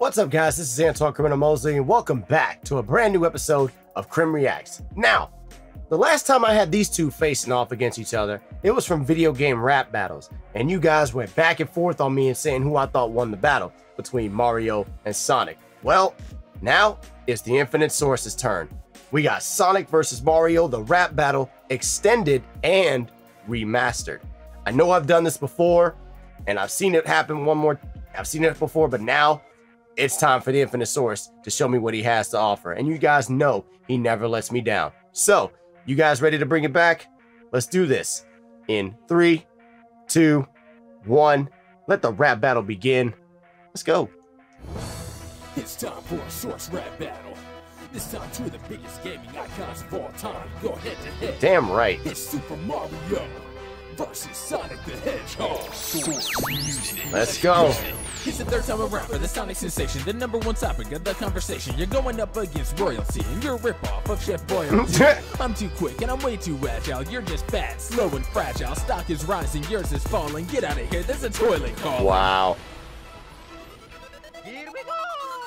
What's up, guys? This is Antoine Criminal Mosley, and welcome back to a brand new episode of KrimReacts. Now, the last time I had these two facing off against each other, it was from video game rap battles, and you guys went back and forth on me and saying who I thought won the battle between Mario and Sonic. Well, now it's the Infinite Source's turn. We got Sonic versus Mario, the rap battle, extended and remastered. I know I've done this before, and I've seen it happen one more. I've seen it before, but now it's time for the Infinite Source to show me what he has to offer. And you guys know he never lets me down. So, you guys ready to bring it back? Let's do this. In three, two, one. Let the rap battle begin. Let's go. It's time for a source rap battle. This time, two of the biggest gaming icons of all time go head to head. Damn right. It's Super Mario versus Sonic the Hedgehog. Let's go. It's the third time around for the Sonic sensation, the number one topic of the conversation. You're going up against royalty, and you're a ripoff of Chef Boyardee. I'm too quick and I'm way too agile. You're just fat, slow, and fragile. Stock is rising, yours is falling. Get out of here, there's a toilet call. Wow.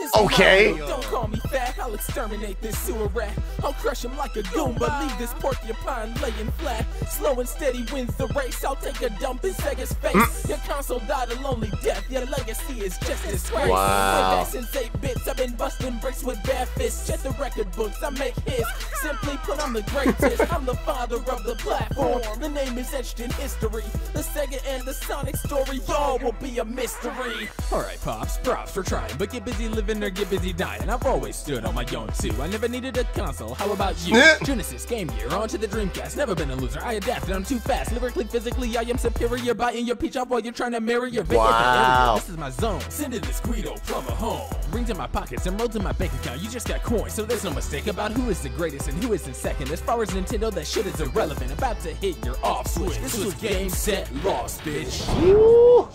It's Okay. Don't call me fat, I'll exterminate this sewer rat. I'll crush him like a Goomba, leave this porcupine laying flat. Slow and steady wins the race, I'll take a dump in Sega's face. Hmm. Your console died a lonely death, your legacy is just disgrace. Wow. Since 8 bits, I've been busting bricks with bare fists. Check the record books, I make hits. Simply put, I'm the greatest. I'm the father of the platform. The name is etched in history. The Sega and the Sonic story, all will be a mystery. Alright, Pops, props for trying, but get busy living or get busy dying. I've always stood on my own too. I never needed a console. How about you? Genesis, Game Gear, onto the Dreamcast. Never been a loser. I adapted. I'm too fast. Lyrically, physically, I am superior. Biting your peach off while you're trying to marry your Wow. This is my zone. Send in this Guido plumber home. Rings in my pockets and rolls in my bank account. You just got coins, so there's no mistake about who is the greatest and who is in second. As far as Nintendo, that shit is irrelevant. About to hit your off switch. This was game set lost, bitch. Woo.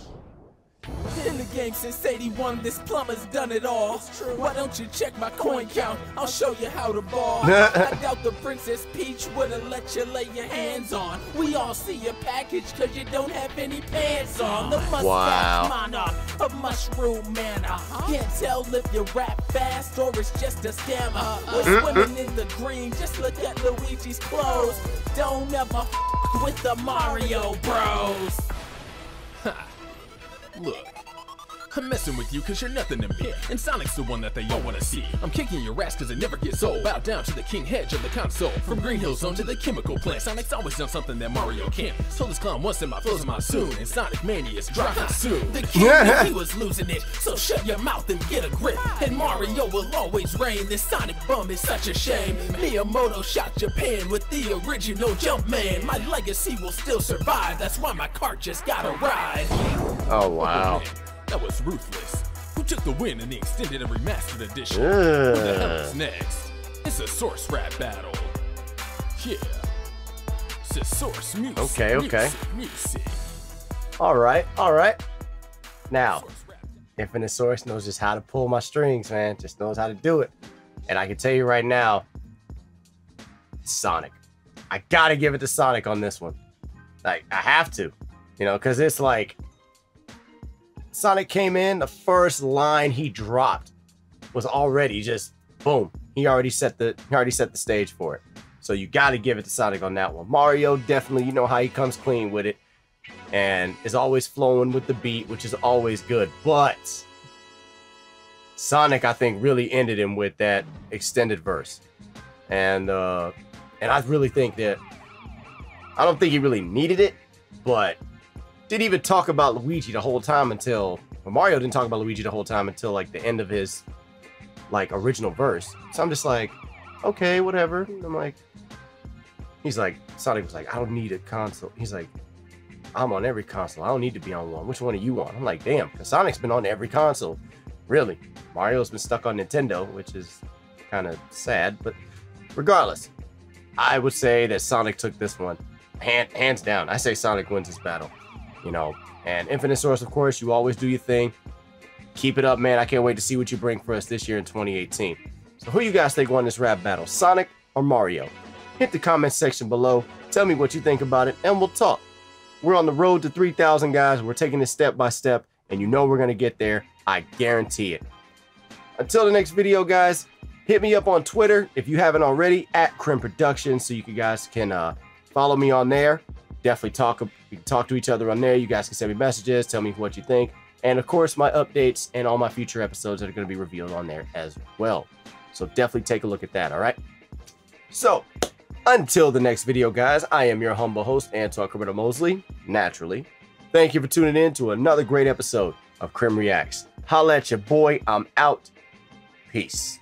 In the game since 81, this plumber's done it all. Why don't you check my coin count? I'll show you how to ball. I doubt the Princess Peach would've let you lay your hands on. We all see your package cause you don't have any pants on. The mustache Wow. monarch of mushroom manor. Can't tell if you rap fast or it's just a scammer. We're swimming in the green, just look at Luigi's clothes. Don't ever f- with the Mario Bros. Look. I'm messing with you cause you're nothing to me. And Sonic's the one that they all wanna see. I'm kicking your ass cause it never gets old. Bow down to the king hedge of the console. From Green Hill Zone to the chemical plant. Sonic's always done something that Mario can't. Told this clown once in my flows my soon. And Sonic Mania's dropping soon. The king knew he was losing it. So shut your mouth and get a grip. And Mario will always reign. This Sonic bum is such a shame. Miyamoto shot Japan with the original Jumpman. My legacy will still survive. That's why my cart just got a ride. Oh, wow. That was ruthless. Who took the win in the extended and remastered edition? Who the hell is next? It's a source rap battle. Yeah. It's a source music. Okay, okay. Music, music. All right, all right. Now, Infinite Source knows just how to pull my strings, man. Just knows how to do it. And I can tell you right now, Sonic. I gotta give it to Sonic on this one. Like, I have to, you know, because it's like Sonic came in, the first line he dropped was already just boom. He already set the he already set the stage for it. So you gotta give it to Sonic on that one. Mario definitely, you know how he comes clean with it and is always flowing with the beat, which is always good. But Sonic, I think, really ended him with that extended verse, and uh, and I really think that I don't think he really needed it, but didn't even talk about Luigi the whole time until well, Mario didn't talk about Luigi the whole time until like the end of his like original verse. So I'm just like, okay, whatever. I'm like, he's like, Sonic was like, I don't need a console. He's like, I'm on every console. I don't need to be on one. Which one are you on? I'm like, damn, because Sonic's been on every console. Really. Mario's been stuck on Nintendo, which is kind of sad. But regardless, I would say that Sonic took this one hand, hands down. I say Sonic wins this battle. You know, and Infinite Source, of course, you always do your thing. Keep it up, man. I can't wait to see what you bring for us this year in 2018. So, who you guys think won this rap battle, Sonic or Mario? Hit the comment section below. Tell me what you think about it, and we'll talk. We're on the road to 3,000 guys. We're taking it step by step, and you know we're going to get there. I guarantee it. Until the next video, guys, hit me up on Twitter if you haven't already at Krim Productions, so you guys can uh, follow me on there. Definitely talk. We can talk to each other on there. You guys can send me messages, tell me what you think, and of course my updates and all my future episodes that are going to be revealed on there as well. So definitely take a look at that. All right. So until the next video, guys, I am your humble host, Antoine Criminal Mosley, naturally. Thank you for tuning in to another great episode of KrimReacts. Holla at your boy. I'm out. Peace.